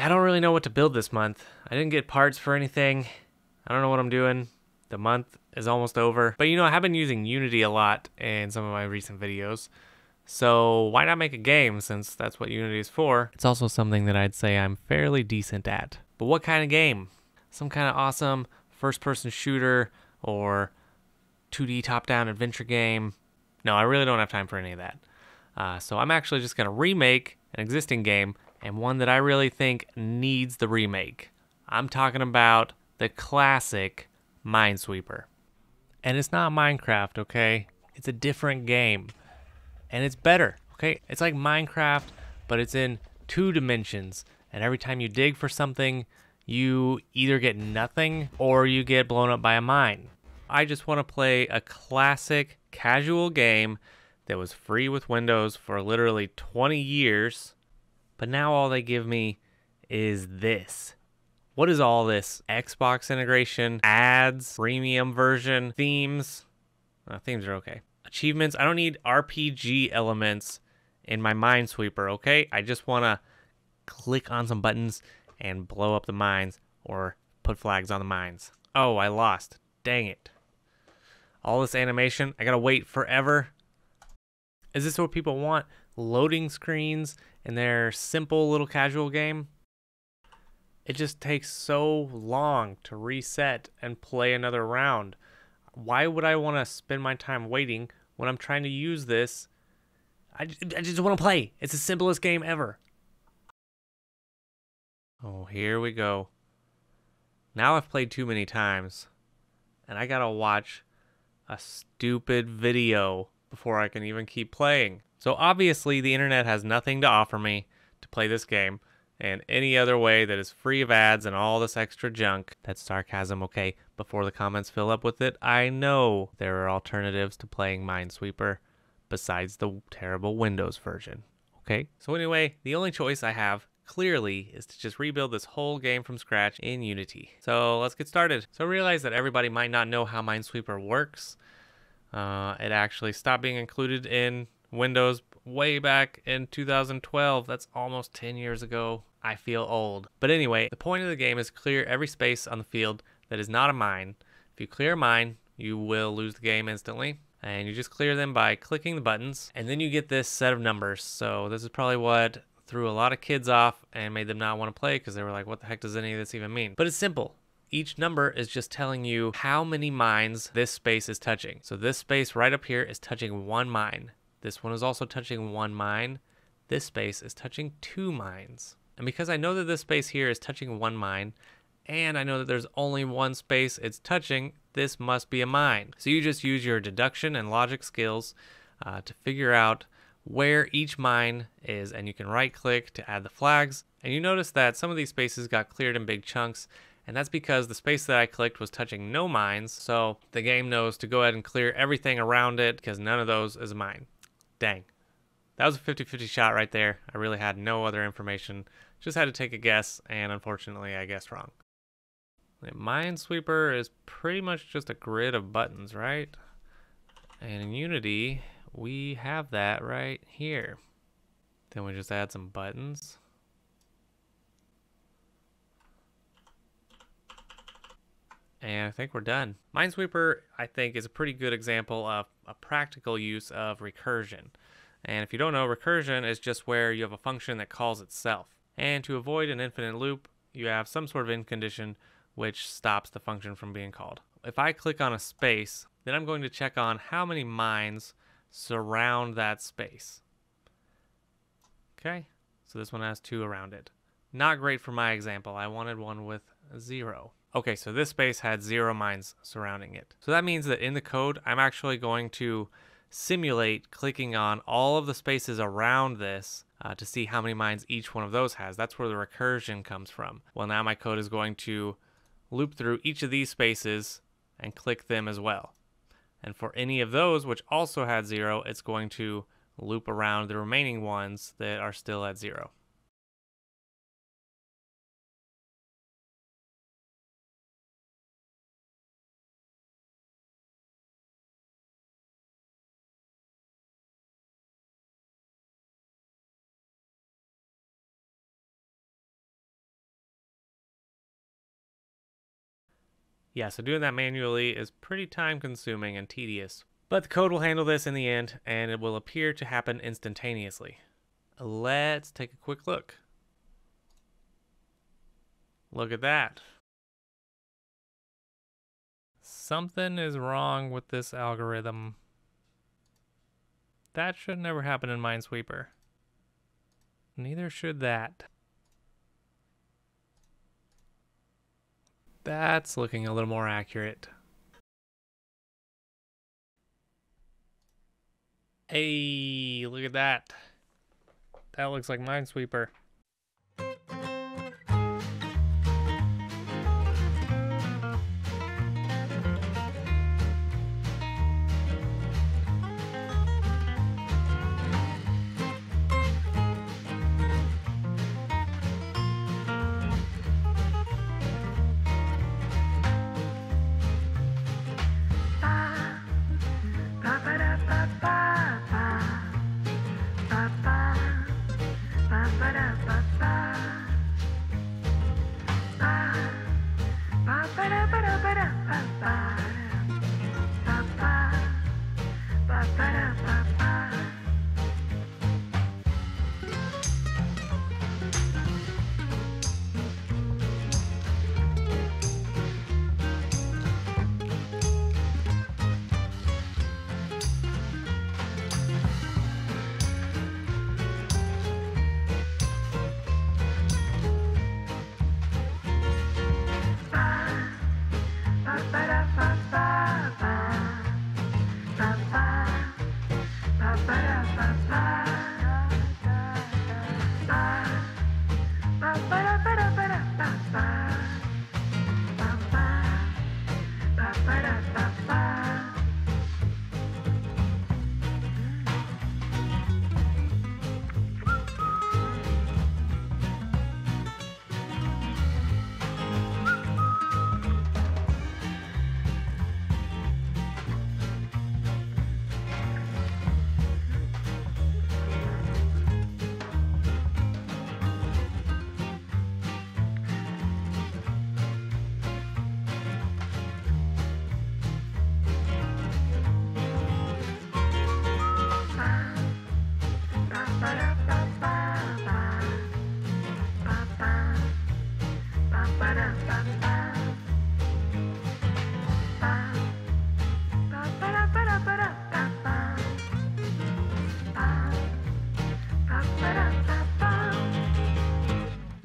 Yeah, I don't really know what to build this month. I didn't get parts for anything. I don't know what I'm doing. The month is almost over. But you know, I have been using Unity a lot in some of my recent videos. So why not make a game since that's what Unity is for? It's also something that I'd say I'm fairly decent at. But what kind of game? Some kind of awesome first person shooter or 2D top down adventure game? No, I really don't have time for any of that. Uh, so I'm actually just going to remake an existing game and one that I really think needs the remake. I'm talking about the classic Minesweeper. And it's not Minecraft, okay? It's a different game. And it's better, okay? It's like Minecraft, but it's in two dimensions. And every time you dig for something, you either get nothing or you get blown up by a mine. I just want to play a classic casual game that was free with Windows for literally 20 years, but now all they give me is this. What is all this? Xbox integration, ads, premium version, themes. Uh, themes are okay. Achievements. I don't need RPG elements in my Minesweeper, okay? I just want to click on some buttons and blow up the mines or put flags on the mines. Oh, I lost. Dang it. All this animation, I gotta wait forever. Is this what people want? Loading screens in their simple little casual game? It just takes so long to reset and play another round. Why would I want to spend my time waiting when I'm trying to use this? I, I just want to play. It's the simplest game ever. Oh, here we go. Now I've played too many times, and I gotta watch a stupid video before I can even keep playing. So obviously the internet has nothing to offer me to play this game, and any other way that is free of ads and all this extra junk. That's sarcasm, okay? Before the comments fill up with it, I know there are alternatives to playing Minesweeper besides the terrible Windows version, okay? So anyway, the only choice I have clearly is to just rebuild this whole game from scratch in Unity. So let's get started. So realize that everybody might not know how Minesweeper works. Uh, it actually stopped being included in Windows way back in 2012. That's almost 10 years ago. I feel old. But anyway, the point of the game is clear every space on the field that is not a mine. If you clear a mine, you will lose the game instantly. And you just clear them by clicking the buttons. And then you get this set of numbers. So this is probably what threw a lot of kids off and made them not want to play because they were like, what the heck does any of this even mean? But it's simple. Each number is just telling you how many mines this space is touching. So this space right up here is touching one mine. This one is also touching one mine. This space is touching two mines. And because I know that this space here is touching one mine, and I know that there's only one space it's touching, this must be a mine. So you just use your deduction and logic skills uh, to figure out where each mine is and you can right click to add the flags and you notice that some of these spaces got cleared in big chunks and that's because the space that I clicked was touching no mines so the game knows to go ahead and clear everything around it because none of those is a mine. Dang. That was a 50-50 shot right there. I really had no other information. Just had to take a guess and unfortunately I guessed wrong. The Minesweeper is pretty much just a grid of buttons, right? And in Unity, we have that right here. Then we just add some buttons. And I think we're done. Minesweeper, I think, is a pretty good example of a practical use of recursion. And if you don't know, recursion is just where you have a function that calls itself. And to avoid an infinite loop, you have some sort of end condition which stops the function from being called. If I click on a space, then I'm going to check on how many mines surround that space. Okay, so this one has two around it. Not great for my example. I wanted one with zero. Okay, so this space had zero mines surrounding it. So that means that in the code, I'm actually going to simulate clicking on all of the spaces around this uh, to see how many mines each one of those has. That's where the recursion comes from. Well, now my code is going to loop through each of these spaces and click them as well. And for any of those which also had zero, it's going to loop around the remaining ones that are still at zero. Yeah, so doing that manually is pretty time consuming and tedious. But the code will handle this in the end, and it will appear to happen instantaneously. Let's take a quick look. Look at that. Something is wrong with this algorithm. That should never happen in Minesweeper. Neither should that. That's looking a little more accurate. Hey, look at that. That looks like Minesweeper.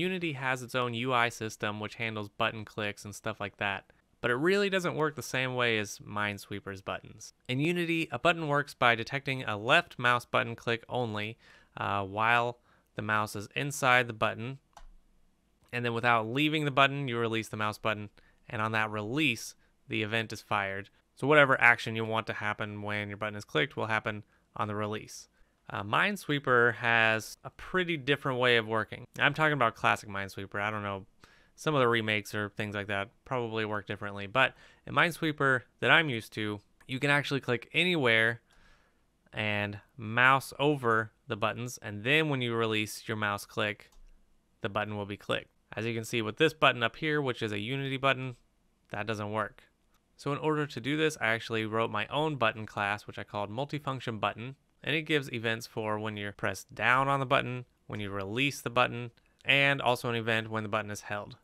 Unity has its own UI system which handles button clicks and stuff like that, but it really doesn't work the same way as Minesweeper's buttons. In Unity, a button works by detecting a left mouse button click only uh, while the mouse is inside the button, and then without leaving the button, you release the mouse button, and on that release, the event is fired. So whatever action you want to happen when your button is clicked will happen on the release. Uh, Minesweeper has a pretty different way of working. I'm talking about classic Minesweeper. I don't know. Some of the remakes or things like that probably work differently. But in Minesweeper that I'm used to, you can actually click anywhere and mouse over the buttons. And then when you release your mouse click, the button will be clicked. As you can see with this button up here, which is a Unity button, that doesn't work. So in order to do this, I actually wrote my own button class, which I called multifunction button and it gives events for when you press down on the button, when you release the button, and also an event when the button is held.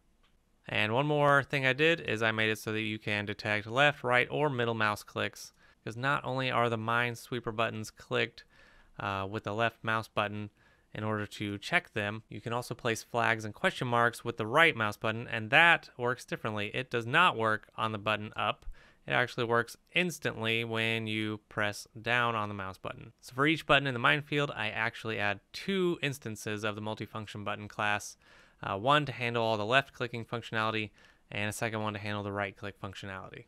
And one more thing I did is I made it so that you can detect left, right, or middle mouse clicks, because not only are the Minesweeper buttons clicked uh, with the left mouse button in order to check them, you can also place flags and question marks with the right mouse button, and that works differently. It does not work on the button up. It actually works instantly when you press down on the mouse button. So for each button in the minefield, I actually add two instances of the multifunction button class. Uh, one to handle all the left clicking functionality and a second one to handle the right click functionality.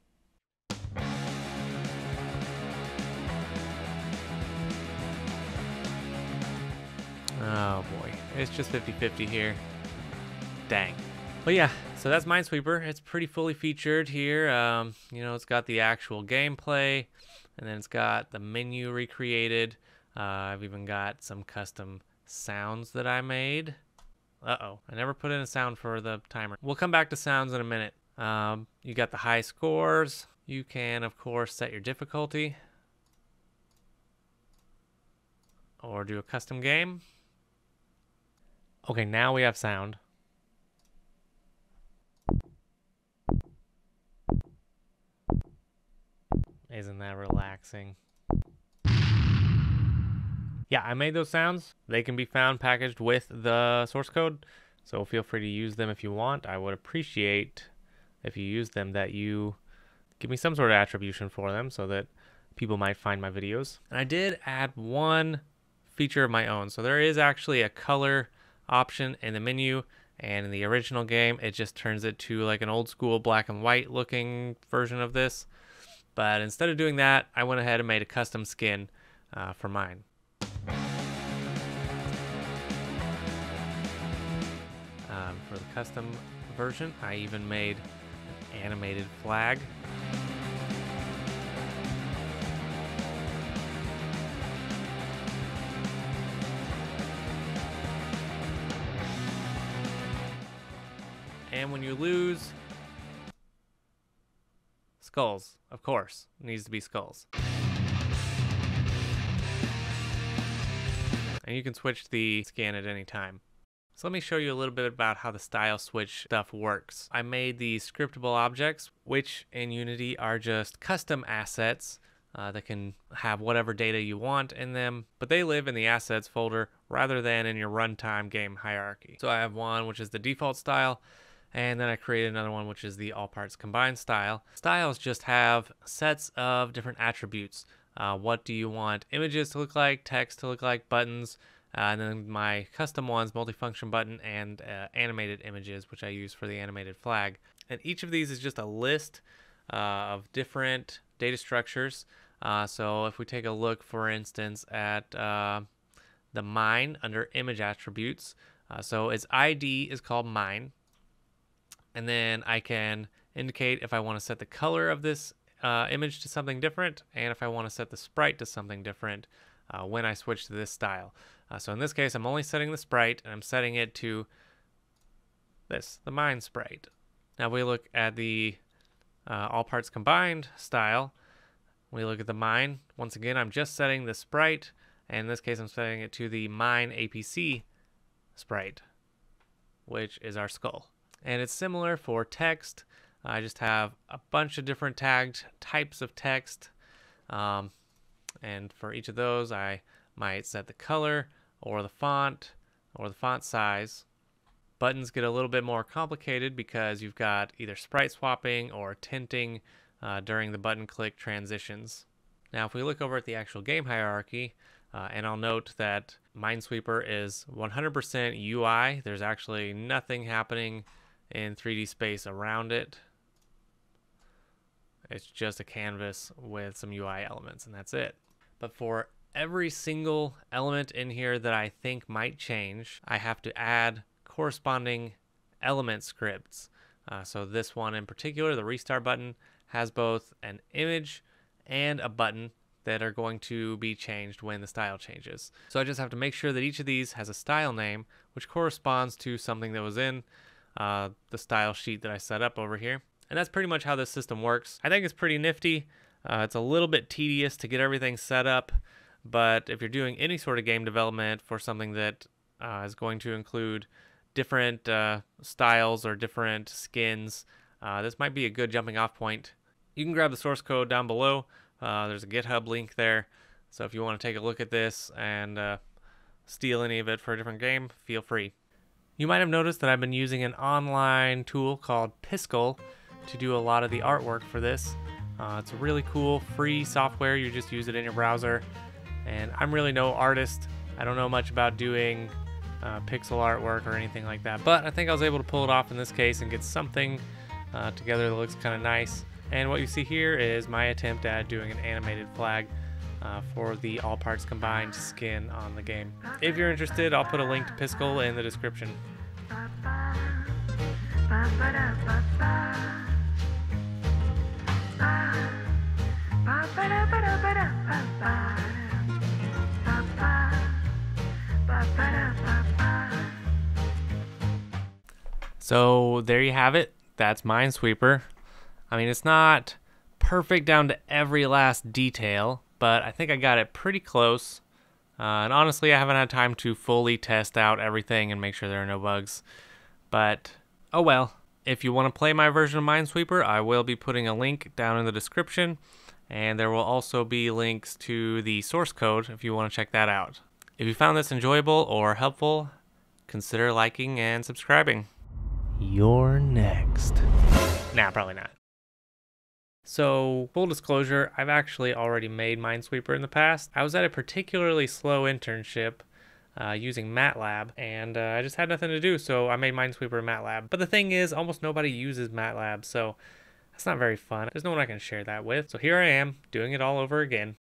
Oh boy, it's just 50-50 here. Dang. But yeah, so that's Minesweeper. It's pretty fully featured here. Um, you know, it's got the actual gameplay, and then it's got the menu recreated. Uh, I've even got some custom sounds that I made. Uh-oh, I never put in a sound for the timer. We'll come back to sounds in a minute. Um, you got the high scores. You can, of course, set your difficulty or do a custom game. Okay, now we have sound. Isn't that relaxing? Yeah, I made those sounds. They can be found packaged with the source code, so feel free to use them if you want. I would appreciate if you use them that you give me some sort of attribution for them so that people might find my videos. And I did add one feature of my own. So there is actually a color option in the menu and in the original game it just turns it to like an old school black and white looking version of this. But instead of doing that, I went ahead and made a custom skin uh, for mine. Um, for the custom version, I even made an animated flag And when you lose, skulls, of course. It needs to be skulls. And you can switch the skin at any time. So let me show you a little bit about how the style switch stuff works. I made these scriptable objects, which in Unity are just custom assets uh, that can have whatever data you want in them, but they live in the assets folder rather than in your runtime game hierarchy. So I have one, which is the default style, and then I created another one, which is the all parts combined style. Styles just have sets of different attributes. Uh, what do you want images to look like, text to look like, buttons, uh, and then my custom ones, multifunction button and uh, animated images, which I use for the animated flag. And each of these is just a list uh, of different data structures. Uh, so if we take a look, for instance, at uh, the mine under image attributes, so its ID is called mine and then I can indicate if I want to set the color of this uh, image to something different and if I want to set the sprite to something different uh, when I switch to this style. Uh, so in this case, I'm only setting the sprite and I'm setting it to this, the mine sprite. Now we look at the uh, all parts combined style. We look at the mine. Once again, I'm just setting the sprite and in this case, I'm setting it to the mine APC sprite, which is our skull. And it's similar for text. I just have a bunch of different tagged types of text. Um, and for each of those, I might set the color or the font or the font size. Buttons get a little bit more complicated because you've got either sprite swapping or tinting uh, during the button click transitions. Now, if we look over at the actual game hierarchy, uh, and I'll note that Minesweeper is 100% UI. There's actually nothing happening in 3D space around it. It's just a canvas with some UI elements and that's it. But for every single element in here that I think might change, I have to add corresponding element scripts. Uh, so this one in particular, the restart button, has both an image and a button that are going to be changed when the style changes. So I just have to make sure that each of these has a style name which corresponds to something that was in uh, the style sheet that I set up over here. And that's pretty much how this system works. I think it's pretty nifty. Uh, it's a little bit tedious to get everything set up, but if you're doing any sort of game development for something that uh, is going to include different uh, styles or different skins, uh, this might be a good jumping off point. You can grab the source code down below. Uh, there's a GitHub link there. So if you want to take a look at this and steal any of it for a different game, feel free. You might have noticed that I've been using an online tool called Piskel to do a lot of the artwork for this. Uh, it's a really cool free software. You just use it in your browser. And I'm really no artist. I don't know much about doing uh, pixel artwork or anything like that. But I think I was able to pull it off in this case and get something uh, together that looks kind of nice. And what you see here is my attempt at doing an animated flag uh, for the all parts combined skin on the game. If you're interested, I'll put a link to Piskel in the description. So there you have it. that's Minesweeper. I mean, it's not perfect down to every last detail, but I think I got it pretty close. Uh, and honestly, I haven't had time to fully test out everything and make sure there are no bugs. But, oh well. If you want to play my version of Minesweeper, I will be putting a link down in the description. And there will also be links to the source code if you want to check that out. If you found this enjoyable or helpful, consider liking and subscribing. You're next. Nah, probably not. So, full disclosure, I've actually already made Minesweeper in the past. I was at a particularly slow internship uh, using MATLAB, and uh, I just had nothing to do, so I made Minesweeper in MATLAB. But the thing is, almost nobody uses MATLAB, so that's not very fun. There's no one I can share that with. So here I am, doing it all over again.